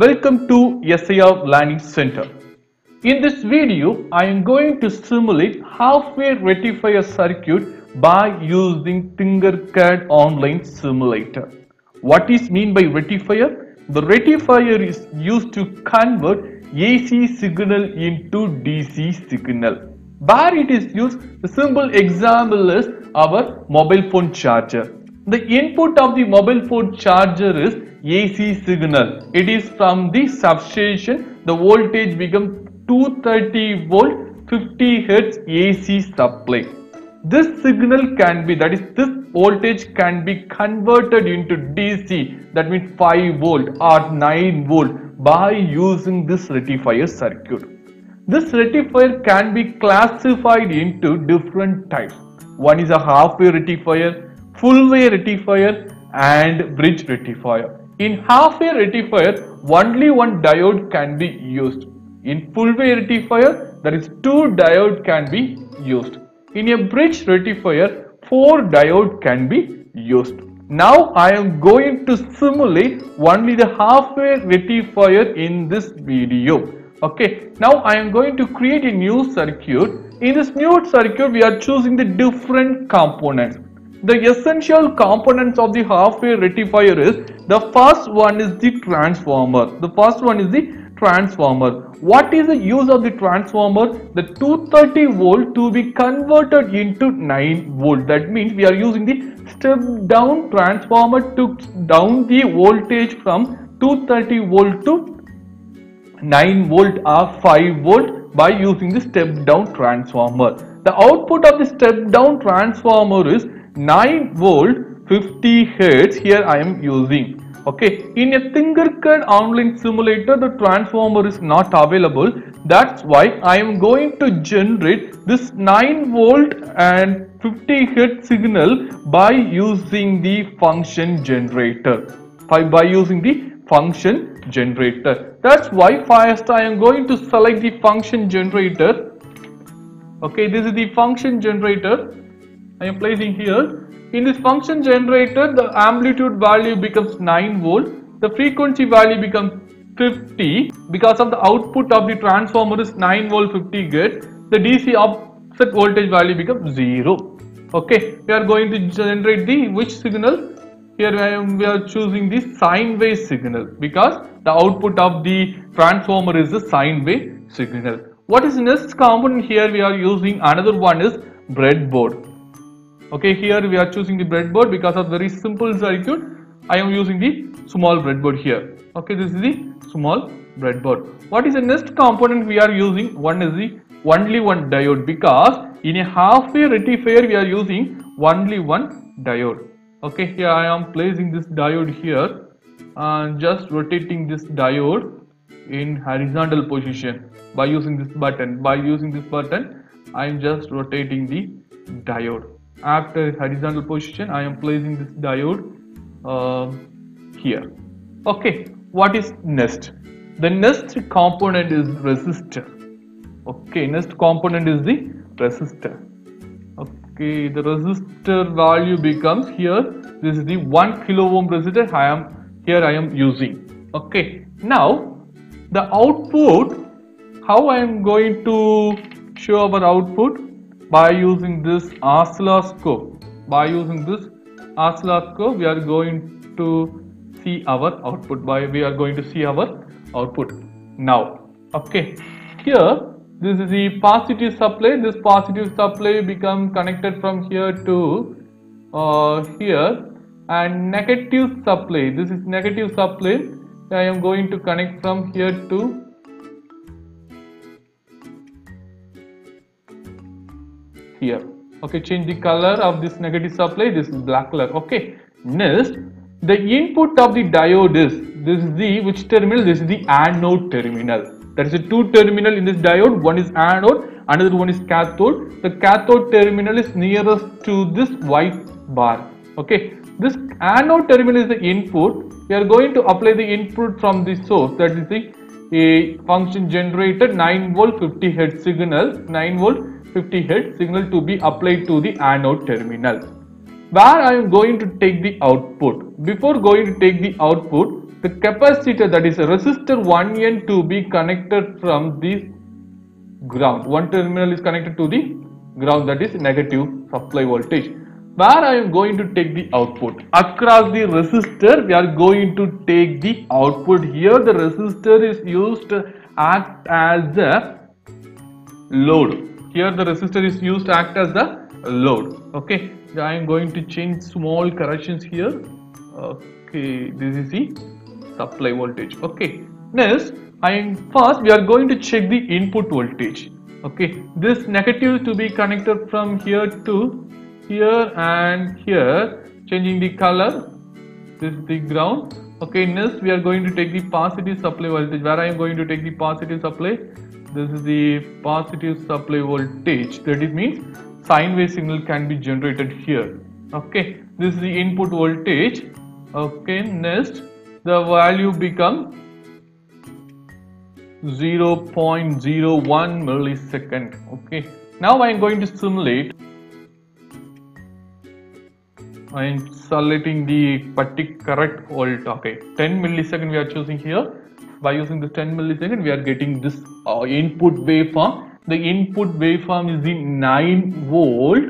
Welcome to SAR Learning Center. In this video, I am going to simulate half-wave rectifier circuit by using Tinkercad Online Simulator. What is mean by rectifier? The rectifier is used to convert AC signal into DC signal. Where it is used, the simple example is our mobile phone charger. The input of the mobile phone charger is AC signal. It is from the substation. The voltage becomes 230 volt 50 hertz AC supply. This signal can be that is this voltage can be converted into DC that means 5 volt or 9 volt by using this rectifier circuit. This rectifier can be classified into different types. One is a half-wave rectifier, full-wave rectifier and bridge rectifier. In half wave rectifier, only one diode can be used. In full wave rectifier, that is two diode can be used. In a bridge rectifier, four diode can be used. Now I am going to simulate only the half wave rectifier in this video. Okay, now I am going to create a new circuit. In this new circuit, we are choosing the different components. The essential components of the half wave rectifier is the first one is the transformer. The first one is the transformer. What is the use of the transformer? The 230 volt to be converted into 9 volt. That means we are using the step down transformer to down the voltage from 230 volt to 9 volt or 5 volt by using the step down transformer. The output of the step down transformer is 9 volt 50 hertz here I am using. Okay? In a Tinkercad online simulator the transformer is not available. That's why I am going to generate this 9 volt and 50 hertz signal by using the function generator. By, by using the function generator. That's why first I am going to select the function generator. Okay? This is the function generator I am placing here in this function generator, the amplitude value becomes 9 volt, the frequency value becomes 50 because of the output of the transformer is 9 volt 50 hertz, the DC offset voltage value becomes 0. Okay, we are going to generate the which signal? Here am, we are choosing the sine wave signal because the output of the transformer is the sine wave signal. What is next component here? We are using another one is breadboard okay here we are choosing the breadboard because of very simple circuit. I am using the small breadboard here. Okay this is the small breadboard. What is the next component we are using? One is the only one diode because in a half wave rectifier we are using only one diode. Okay here I am placing this diode here and just rotating this diode in horizontal position. By using this button by using this button I am just rotating the diode after horizontal position I am placing this diode uh, here. Okay what is next the next component is resistor. Okay next component is the resistor. Okay the resistor value becomes here. This is the 1 kilo ohm resistor I am here I am using. Okay now the output how I am going to show our output by using this oscilloscope by using this oscilloscope we are going to see our output by we are going to see our output. Now okay here this is the positive supply. This positive supply become connected from here to uh, here and negative supply. This is negative supply. I am going to connect from here to here. Okay change the color of this negative supply this is black color. Okay next the input of the diode is this is the which terminal? This is the anode terminal. There is a two terminal in this diode. One is anode another one is cathode. The cathode terminal is nearest to this white bar. Okay this anode terminal is the input. We are going to apply the input from the source. That is the a function generator 9 volt 50 hertz signal 9 volt 50 Hz signal to be applied to the anode terminal where I am going to take the output. Before going to take the output, the capacitor that is a resistor 1N to be connected from the ground. One terminal is connected to the ground that is negative supply voltage. Where I am going to take the output? Across the resistor we are going to take the output. Here the resistor is used to act as a load. Here the resistor is used to act as the load. Okay. I am going to change small corrections here. Okay. This is the supply voltage. Okay. Next I am first we are going to check the input voltage okay this negative to be connected from here to here and here changing the color this is the ground okay next we are going to take the positive supply voltage where I am going to take the positive supply this is the positive supply voltage that it means sine wave signal can be generated here. Okay. This is the input voltage okay. Next the value become 0.01 millisecond. Okay. Now I am going to simulate. I am selecting the particular correct volt. Okay. 10 millisecond we are choosing here. By using this 10 millisecond we are getting this uh, input waveform. The input waveform is the 9 volt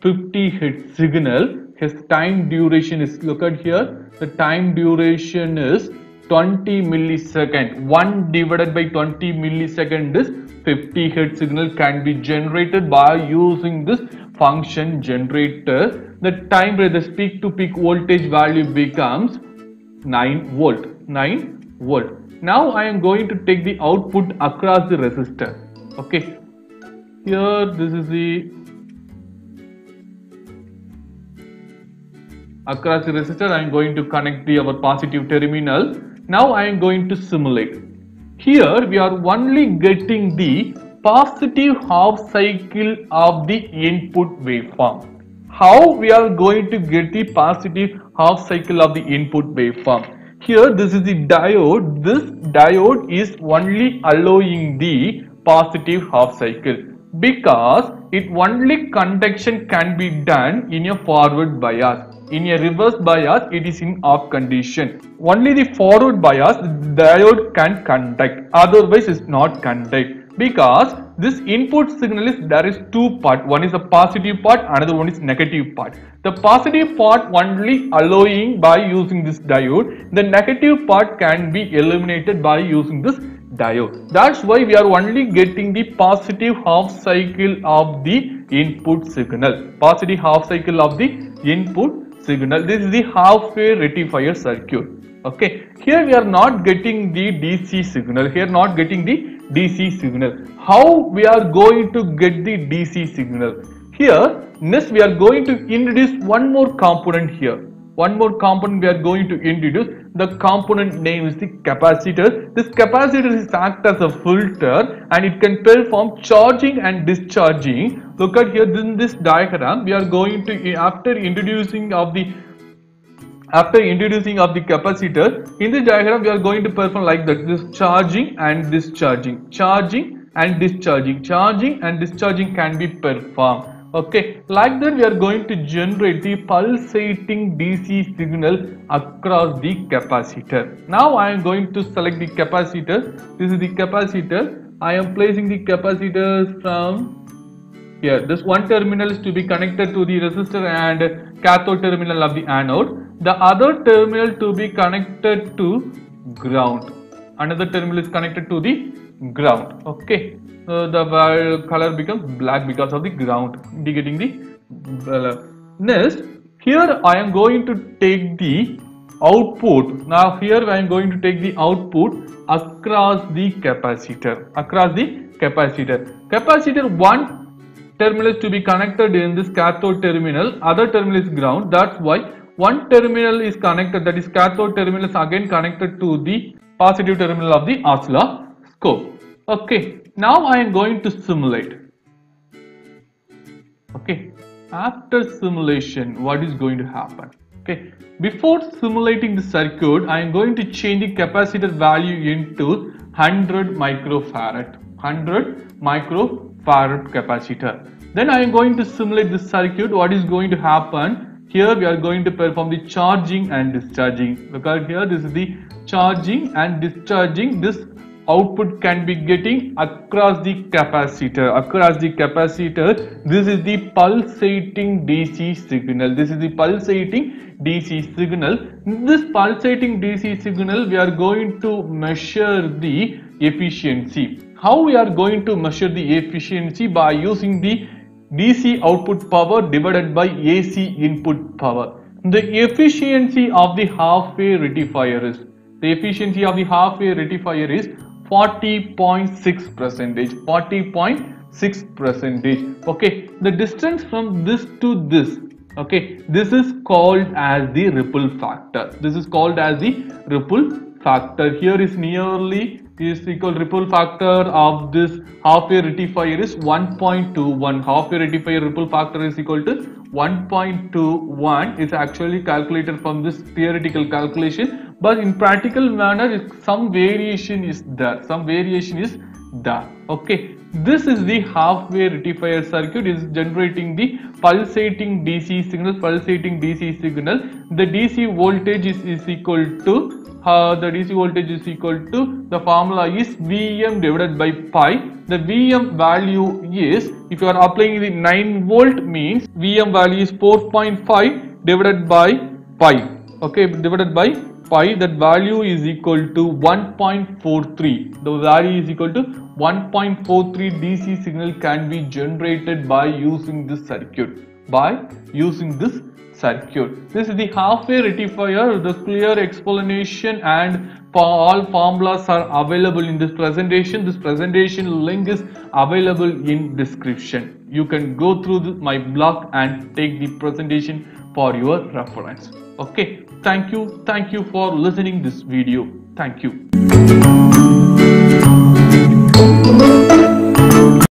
50 hertz signal. His time duration is look at here. The time duration is 20 millisecond. 1 divided by 20 millisecond is 50 hertz signal can be generated by using this function generator. The time where the peak to peak voltage value becomes 9 volt. 9 volt now I am going to take the output across the resistor okay here this is the across the resistor I am going to connect the our positive terminal now I am going to simulate. Here we are only getting the positive half cycle of the input waveform. How we are going to get the positive half cycle of the input waveform? Here this is the diode. This diode is only allowing the positive half cycle because it only conduction can be done in a forward bias in a reverse bias, it is in off condition. Only the forward bias, the diode can conduct. Otherwise, it's not conduct. Because this input signal is, there is two part. One is the positive part, another one is negative part. The positive part only allowing by using this diode. The negative part can be eliminated by using this diode. That's why we are only getting the positive half cycle of the input signal. Positive half cycle of the input signal. This is the half wave rectifier circuit. Okay. Here we are not getting the DC signal. Here not getting the DC signal. How we are going to get the DC signal? Here next we are going to introduce one more component here. One more component we are going to introduce. The component name is the capacitor. This capacitor is act as a filter and it can perform charging and discharging. Look at here in this diagram. We are going to after introducing of the after introducing of the capacitor in the diagram we are going to perform like that. This charging and discharging. Charging and discharging. Charging and discharging can be performed. Okay? Like that we are going to generate the pulsating DC signal across the capacitor. Now I am going to select the capacitor. This is the capacitor. I am placing the capacitors from here. This one terminal is to be connected to the resistor and cathode terminal of the anode the other terminal to be connected to ground. Another terminal is connected to the ground. Okay. So the color becomes black because of the ground indicating the uh, next here I am going to take the output. Now here I am going to take the output across the capacitor. Across the capacitor. Capacitor one terminal is to be connected in this cathode terminal. Other terminal is ground. That's why one terminal is connected that is cathode terminal is again connected to the positive terminal of the oscilloscope okay now I am going to simulate. Okay after simulation what is going to happen? Okay before simulating the circuit I am going to change the capacitor value into 100 microfarad 100 microfarad capacitor. Then I am going to simulate the circuit. What is going to happen here we are going to perform the charging and discharging. Because here this is the charging and discharging. This output can be getting across the capacitor. Across the capacitor this is the pulsating dc signal. This is the pulsating dc signal. This pulsating dc signal we are going to measure the efficiency. How we are going to measure the efficiency? By using the DC output power divided by AC input power. The efficiency of the half-wave rectifier is the efficiency of the half-wave rectifier is 40.6 percentage 40.6 percentage. Okay the distance from this to this okay this is called as the ripple factor. This is called as the ripple factor. Here is nearly is equal ripple factor of this half wave rectifier is 1.21 half wave rectifier ripple factor is equal to 1.21 is actually calculated from this theoretical calculation. But in practical manner some variation is there. Some variation is there. Okay. This is the half wave rectifier circuit. Is generating the pulsating dc signal pulsating dc signal. The dc voltage is, is equal to uh, the DC voltage is equal to the formula is Vm divided by pi. The Vm value is if you are applying the 9 volt means Vm value is 4.5 divided by pi. Okay, divided by pi that value is equal to 1.43. The value is equal to 1.43 DC signal can be generated by using this circuit by using this circuit. This is the half-wave rectifier. The clear explanation and all formulas are available in this presentation. This presentation link is available in description. You can go through my blog and take the presentation for your reference. Okay. Thank you. Thank you for listening this video. Thank you.